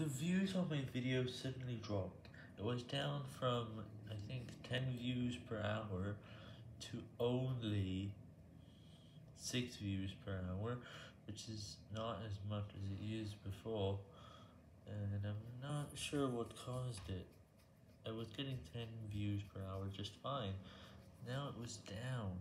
The views on my video suddenly dropped. It was down from, I think, 10 views per hour to only 6 views per hour, which is not as much as it used before, and I'm not sure what caused it. I was getting 10 views per hour just fine, now it was down.